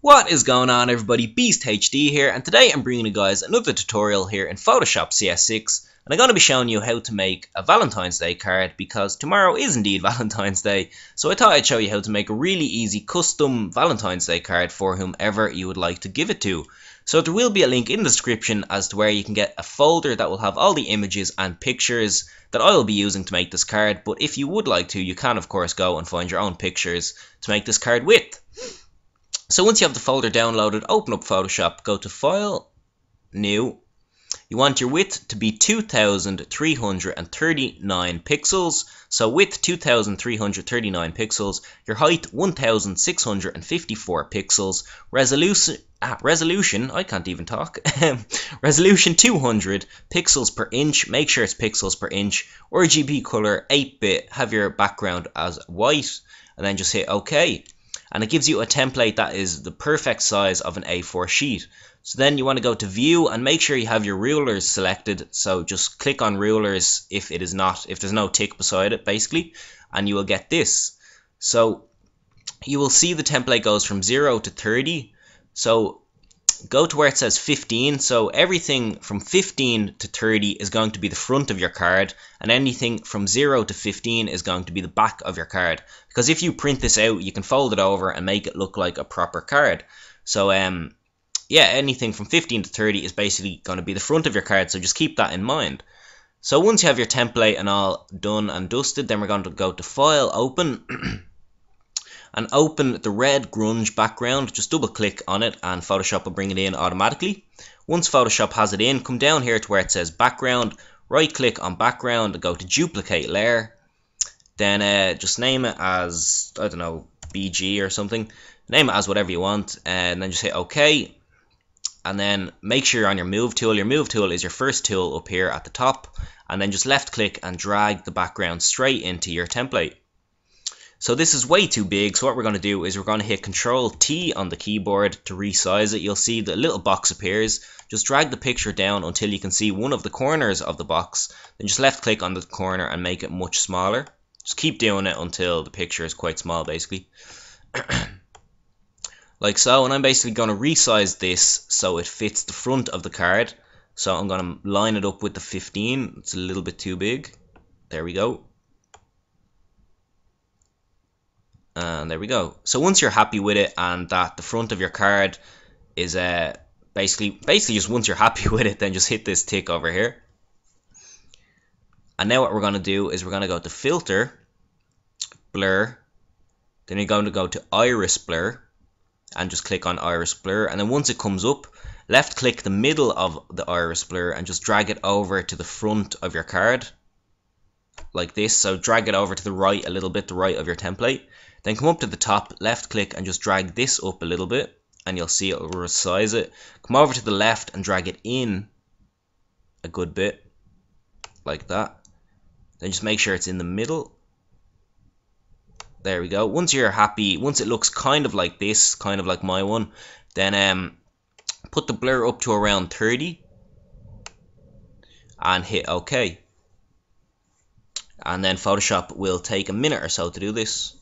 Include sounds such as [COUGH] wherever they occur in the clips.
What is going on everybody, Beast HD here, and today I'm bringing you guys another tutorial here in Photoshop CS6, and I'm going to be showing you how to make a Valentine's Day card, because tomorrow is indeed [LAUGHS] Valentine's Day, so I thought I'd show you how to make a really easy custom Valentine's Day card for whomever you would like to give it to. So there will be a link in the description as to where you can get a folder that will have all the images and pictures that I will be using to make this card, but if you would like to, you can of course go and find your own pictures to make this card with. So once you have the folder downloaded, open up Photoshop, go to File, New. You want your width to be 2339 pixels. So width 2339 pixels, your height 1654 pixels, resolution ah, resolution, I can't even talk. [LAUGHS] resolution 200 pixels per inch, make sure it's pixels per inch. RGB color 8-bit, have your background as white and then just hit OK and it gives you a template that is the perfect size of an A4 sheet. So then you want to go to view and make sure you have your rulers selected. So just click on rulers if it is not, if there's no tick beside it basically, and you will get this. So you will see the template goes from 0 to 30. So go to where it says 15. So everything from 15 to 30 is going to be the front of your card, and anything from 0 to 15 is going to be the back of your card. Because if you print this out, you can fold it over and make it look like a proper card. So, um, yeah, anything from 15 to 30 is basically going to be the front of your card, so just keep that in mind. So once you have your template and all done and dusted, then we're going to go to File, Open. [CLEARS THROAT] and open the red grunge background. Just double click on it and Photoshop will bring it in automatically. Once Photoshop has it in come down here to where it says background right click on background go to duplicate layer then uh, just name it as I don't know BG or something. Name it as whatever you want and then just hit OK. And then make sure you're on your move tool. Your move tool is your first tool up here at the top. And then just left click and drag the background straight into your template so this is way too big, so what we're going to do is we're going to hit Control T on the keyboard to resize it. You'll see the little box appears. Just drag the picture down until you can see one of the corners of the box. Then just left click on the corner and make it much smaller. Just keep doing it until the picture is quite small basically. [CLEARS THROAT] like so, and I'm basically going to resize this so it fits the front of the card. So I'm going to line it up with the 15. It's a little bit too big. There we go. And there we go. So once you're happy with it and that the front of your card is uh, basically basically just once you're happy [LAUGHS] with it then just hit this tick over here. And now what we're going to do is we're going to go to filter blur then you're going to go to iris blur and just click on iris blur. And then once it comes up left click the middle of the iris blur and just drag it over to the front of your card like this. So drag it over to the right a little bit the right of your template then come up to the top, left click and just drag this up a little bit and you'll see it will resize it. Come over to the left and drag it in a good bit like that. Then just make sure it's in the middle. There we go. Once you're happy, once it looks kind of like this, kind of like my one, then um, put the blur up to around 30 and hit OK. And then Photoshop will take a minute or so to do this.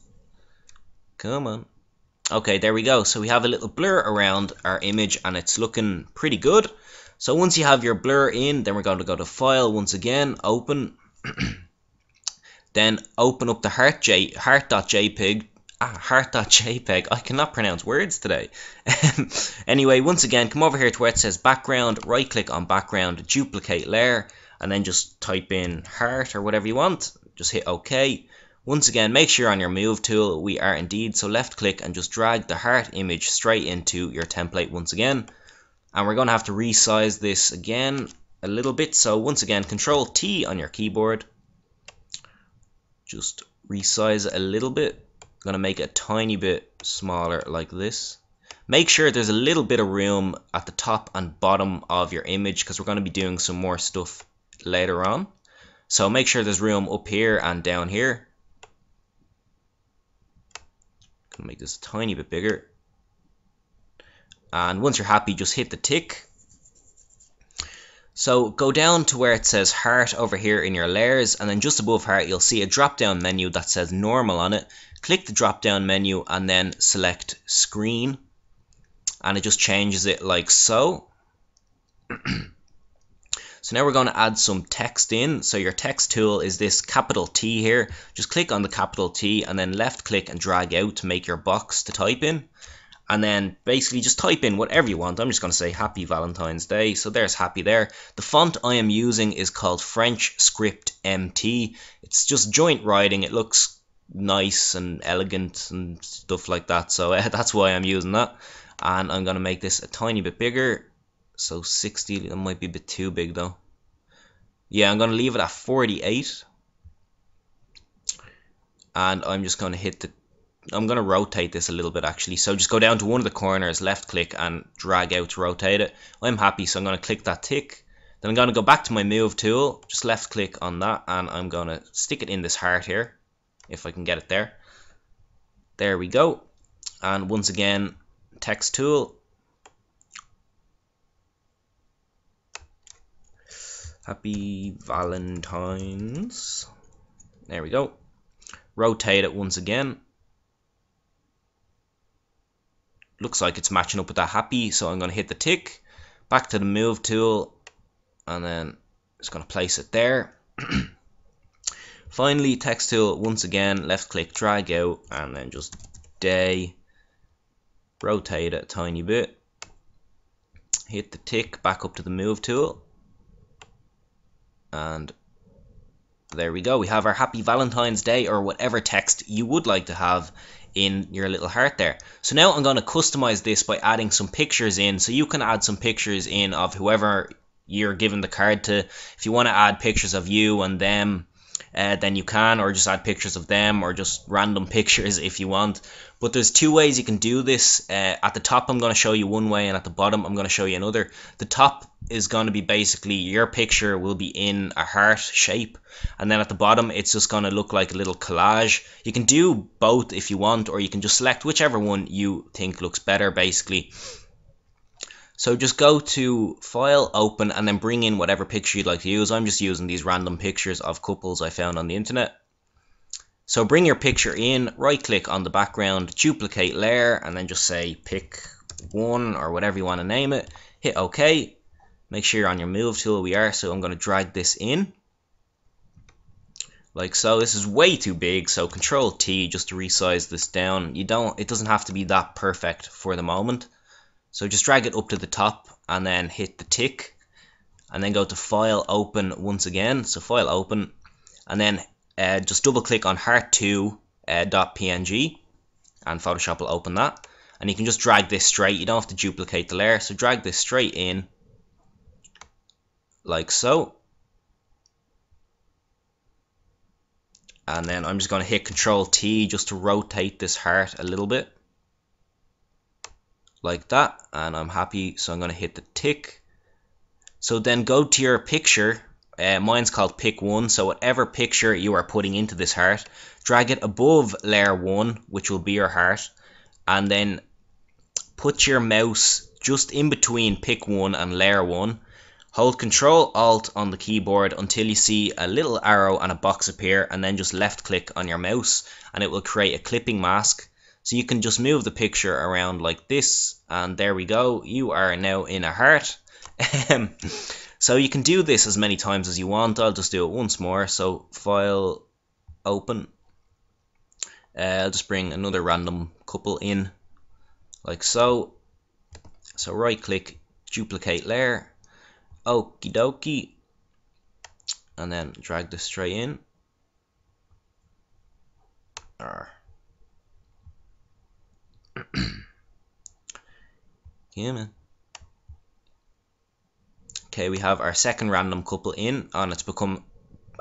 Come on. Okay, there we go. So we have a little blur around our image and it's looking pretty good. So once you have your blur in, then we're going to go to File once again, Open. [CLEARS THROAT] then open up the heart J, heart.jpg. Ah, heart.jpg. I cannot pronounce words today. [LAUGHS] anyway, once again, come over here to where it says background, right click on background, duplicate layer, and then just type in heart or whatever you want. Just hit OK. Once again, make sure on your move tool we are indeed, so left click and just drag the heart image straight into your template once again. And we're going to have to resize this again a little bit, so once again, control T on your keyboard. Just resize it a little bit. I'm going to make it a tiny bit smaller like this. Make sure there's a little bit of room at the top and bottom of your image because we're going to be doing some more stuff later on. So make sure there's room up here and down here. Make this a tiny bit bigger. And once you're happy, just hit the tick. So go down to where it says heart over here in your layers and then just above heart you'll see a drop down menu that says normal on it. Click the drop down menu and then select screen and it just changes it like so. [CLEARS THROAT] So now we're going to add some text in. So your text tool is this capital T here. Just click on the capital T and then left click and drag out to make your box to type in. And then basically just type in whatever you want. I'm just going to say Happy Valentine's Day. So there's happy there. The font I am using is called French Script MT. It's just joint writing. It looks nice and elegant and stuff like that. So uh, [LAUGHS] that's why I'm using that. And I'm going to make this a tiny bit bigger so 60, that might be a bit too big though. Yeah, I'm going to leave it at 48. And I'm just going to hit the... I'm going to rotate this a little bit actually. So just go down to one of the corners, left click and drag out to rotate it. I'm happy, so I'm going to click that tick. Then I'm going to go back to my move tool, just left click on that and I'm going to stick it in this heart here. If I can get it there. There we go. And once again, text tool, Happy Valentine's. There we go. Rotate it once again. Looks like it's matching up with that happy, so I'm going to hit the tick. Back to the move tool, and then just going to place it there. [CLEARS THROAT] Finally, text tool once again, left click, drag out, and then just day. Rotate it a tiny bit. Hit the tick, back up to the move tool and there we go. We have our happy Valentine's Day or whatever text you would like to have in your little heart there. So now I'm going to customize this by adding some pictures in. So you can add some pictures in of whoever you're giving the card to. If you want to add pictures of you and them, uh, then you can, or just add pictures of them, or just random [LAUGHS] pictures if you want. But there's two ways you can do this. Uh, at the top, I'm going to show you one way, and at the bottom, I'm going to show you another. The top is going to be basically your picture will be in a heart shape, and then at the bottom, it's just going to look like a little collage. You can do both if you want, or you can just select whichever one you think looks better, basically. So just go to File, Open, and then bring in whatever picture you'd like to use. I'm just using these random pictures of couples I found on the internet. So bring your picture in, right click on the background, duplicate layer, and then just say pick one or whatever you want to name it. Hit OK. Make sure you're on your move tool. We are, so I'm going to drag this in. Like so. This is way too big, so Control T just to resize this down. You don't. It doesn't have to be that perfect for the moment. So just drag it up to the top and then hit the tick and then go to file open once again. So file open and then uh, just double click on heart2.png uh, and Photoshop will open that. And you can just drag this straight. You don't have to duplicate the layer. So drag this straight in like so. And then I'm just going to hit Control T just to rotate this heart a little bit like that and I'm happy so I'm going to hit the tick. So then go to your picture. Uh, mine's called pick one so whatever picture you are putting into this heart drag it above layer one which will be your heart and then put your mouse just in between pick one and layer one. Hold control alt on the keyboard until you see a little arrow and a box appear and then just left click on your mouse and it will create a clipping mask so you can just move the picture around like this, and there we go. You are now in a heart. [LAUGHS] Um, so you can do this as many times as you want. I'll just do it once more. So file, open. Uh, I'll just bring another random couple in, like so. So right click, duplicate layer. Okie dokie. And then drag this straight in. Arr. Yeah, man. Okay, we have our second random couple in, and it's become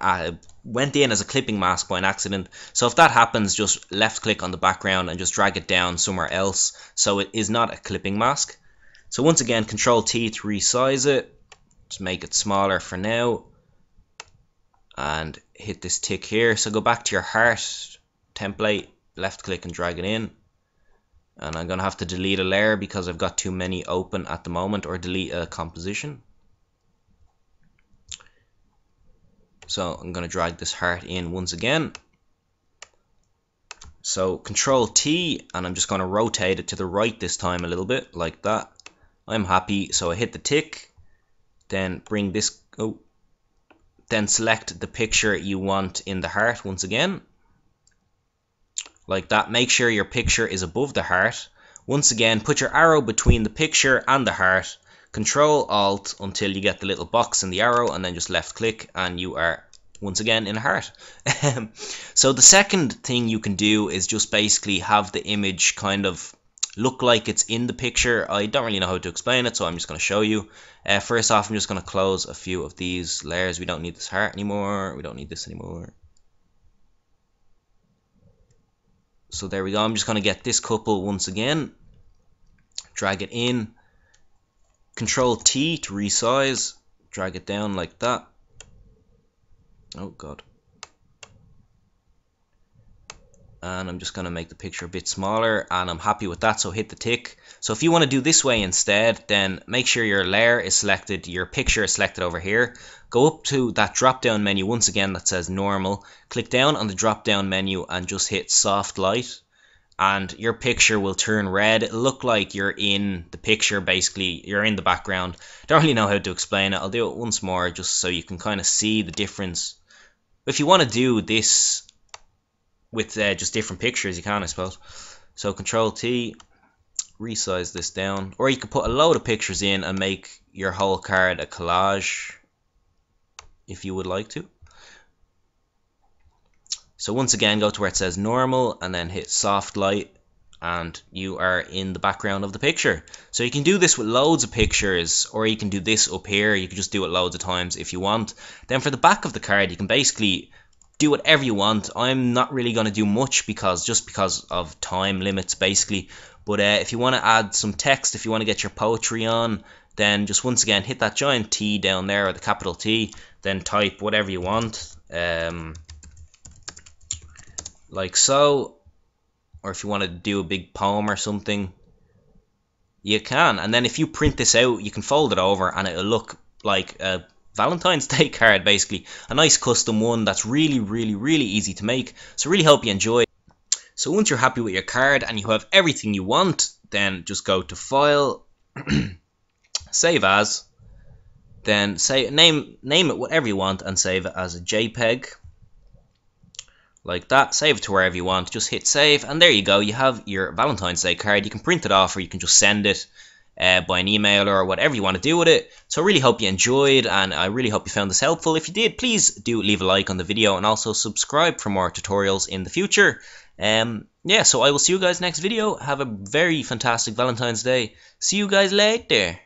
uh, went in as a clipping mask by an accident. So if that happens, just left click on the background and just drag it down somewhere else so it is not a clipping mask. So once again, Control T to resize it, just make it smaller for now, and hit this tick here. So go back to your heart template, left click and drag it in and I'm gonna have to delete a layer because I've got too many open at the moment or delete a composition. So I'm gonna drag this heart in once again. So Control T, and I'm just going to rotate it to the right this time a little bit, like that. I'm happy, so I hit the tick, then bring this, oh, then select the picture you want in the heart once again, like that. Make sure your picture is above the heart. Once again, put your arrow between the picture and the heart, Control Alt until you get the little box in the arrow, and then just left click, and you are once again in a heart. [LAUGHS] so the second thing you can do is just basically have the image kind of look like it's in the picture. I don't really know how to explain it, so I'm just going to show you. Uh, first off, I'm just going to close a few of these layers. We don't need this heart anymore. We don't need this anymore. So there we go. I'm just going to get this couple once again. Drag it in. Control T to resize. Drag it down like that. Oh god. And I'm just going to make the picture a bit smaller and I'm happy with that so hit the tick. So if you want to do this way instead then make sure your layer is selected, your picture is selected over here. Go up to that drop down menu once again that says normal. Click down on the drop down menu and just hit soft light and your picture will turn red. It'll look like you're in the picture, basically. You're in the background. Don't really know how to explain it. I'll do it once more just so you can kind of see the difference if you want to do this with uh, just different pictures, you can, I suppose. So Control T, resize this down, or you can put a load of pictures in and make your whole card a collage, if you would like to. So once again, go to where it says normal, and then hit soft light, and you are in the background of the picture. So you can do this with loads of pictures or you can do this up here. You can just do it loads of times if you want. Then for the back of the card you can basically do whatever you want. I'm not really going to do much because just because of time limits basically. But uh, if you want to add some text, if you want to get your poetry on, then just once again hit that giant T down there or the capital T, then type whatever you want. Um, like so or if you want to do a big poem or something, you can. And then if you print this out, you can fold it over and it'll look like a Valentine's Day card, basically. A nice custom one that's really, really, really easy to make. So really hope you enjoy. So once you're happy with your card and you have everything you want, then just go to File, [CLEARS THROAT] Save As, then say name name it whatever you want and save it as a JPEG like that. Save it to wherever you want. Just hit save, and there you go. You have your Valentine's Day card. You can print it off, or you can just send it uh, by an email or whatever you want to do with it. So I really hope you enjoyed, and I really hope you found this helpful. If you did, please do leave a like on the video, and also subscribe for more tutorials in the future. Um, yeah, so I will see you guys next video. Have a very fantastic Valentine's Day. See you guys later.